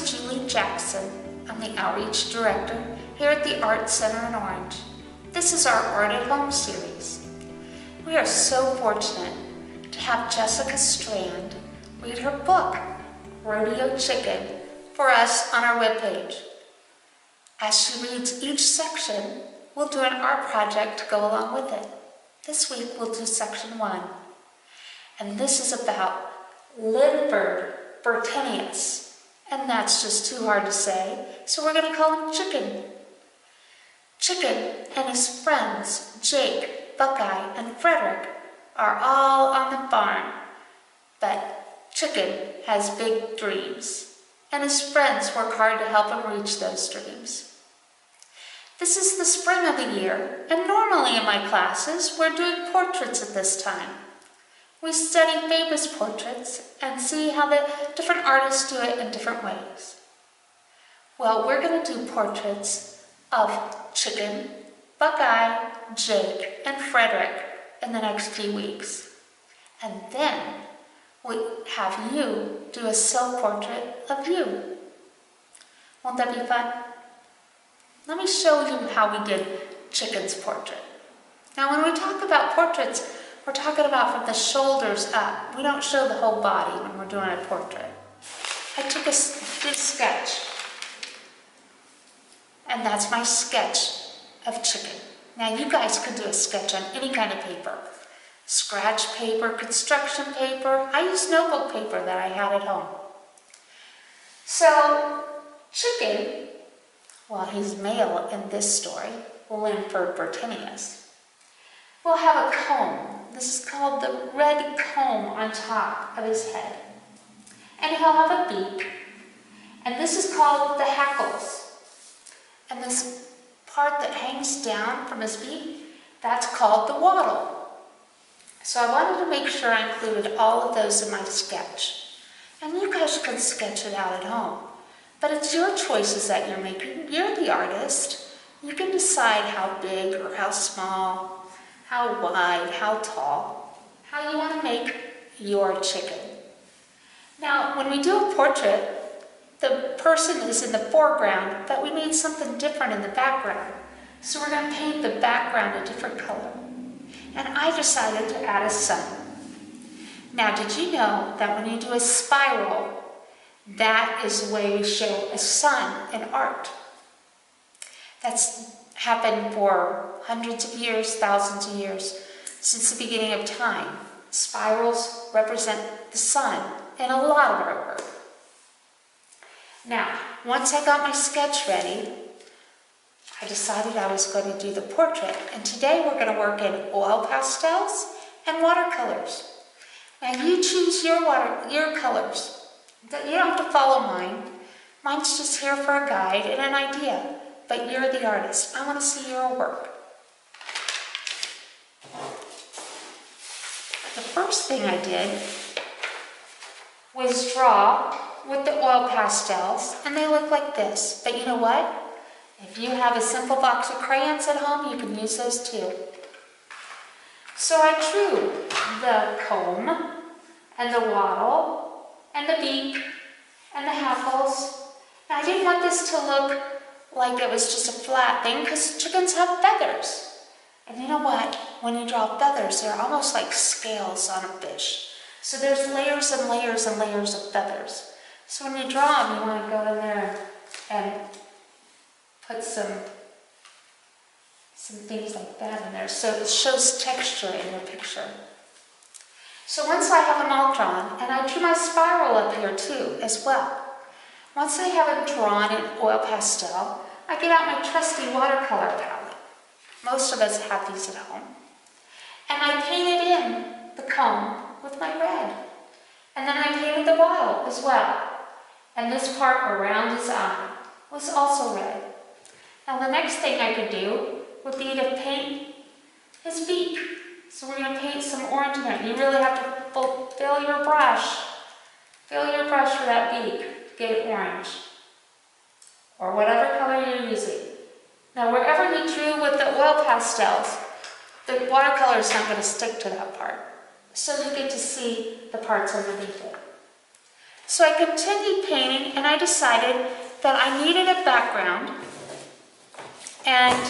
is Julie Jackson. I'm the Outreach Director here at the Art Center in Orange. This is our Art at Home series. We are so fortunate to have Jessica Strange read her book, Rodeo Chicken, for us on our webpage. As she reads each section, we'll do an art project to go along with it. This week we'll do section one. And this is about Linford Bertenius. And that's just too hard to say, so we're going to call him Chicken. Chicken and his friends, Jake, Buckeye, and Frederick, are all on the farm. But Chicken has big dreams, and his friends work hard to help him reach those dreams. This is the spring of the year, and normally in my classes, we're doing portraits at this time. We study famous portraits and see how the different artists do it in different ways. Well, we're going to do portraits of Chicken, Buckeye, Jake, and Frederick in the next few weeks. And then we have you do a self-portrait of you. Won't that be fun? Let me show you how we did Chicken's portrait. Now when we talk about portraits, we're talking about from the shoulders up. We don't show the whole body when we're doing a portrait. I took a big sketch, and that's my sketch of chicken. Now you guys could do a sketch on any kind of paper. Scratch paper, construction paper. I used notebook paper that I had at home. So, chicken, well he's male in this story, Linford Bertenius, will have a comb this is called the red comb on top of his head. And he'll have a beak. And this is called the hackles. And this part that hangs down from his beak, that's called the wattle. So I wanted to make sure I included all of those in my sketch. And you guys can sketch it out at home. But it's your choices that you're making. You're the artist. You can decide how big or how small how wide, how tall, how you want to make your chicken. Now, when we do a portrait, the person is in the foreground, but we need something different in the background. So we're going to paint the background a different color. And I decided to add a sun. Now, did you know that when you do a spiral, that is the way we show a sun in art? That's happened for hundreds of years, thousands of years, since the beginning of time. Spirals represent the sun in a lot of our work. Now, once I got my sketch ready, I decided I was going to do the portrait. And today we're going to work in oil pastels and watercolors. Now you choose your water, your colors. You don't have to follow mine. Mine's just here for a guide and an idea but you're the artist. I want to see your work. The first thing I did was draw with the oil pastels, and they look like this. But you know what? If you have a simple box of crayons at home, you can use those too. So I drew the comb, and the wattle, and the beak, and the hackles. Now I didn't want this to look like it was just a flat thing because chickens have feathers. And you know what? When you draw feathers, they're almost like scales on a fish. So there's layers and layers and layers of feathers. So when you draw them, you want to go in there and put some some things like that in there so it shows texture in your picture. So once I have them all drawn, and I drew my spiral up here too as well. Once I have it drawn in oil pastel, I get out my trusty watercolor palette. Most of us have these at home. And I painted in the comb with my red. And then I painted the wattle as well. And this part around his eye was also red. Now the next thing I could do would be to paint his beak. So we're going to paint some orange in there. You really have to fill your brush. Fill your brush for that beak get it orange or whatever color you're using. Now wherever you drew with the oil pastels, the watercolor is not going to stick to that part. So you get to see the parts underneath it. So I continued painting and I decided that I needed a background. And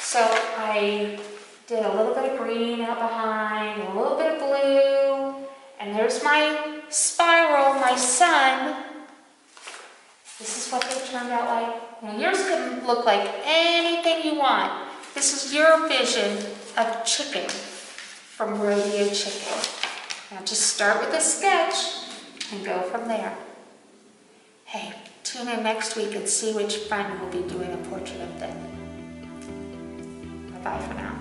so I did a little bit of green out behind, a little bit of blue, and there's my spiral, my sun. This is what they turned out like. Now yours can look like anything you want. This is your vision of chicken from rodeo chicken. Now just start with a sketch and go from there. Hey, tune in next week and see which friend will be doing a portrait of them. Bye-bye for now.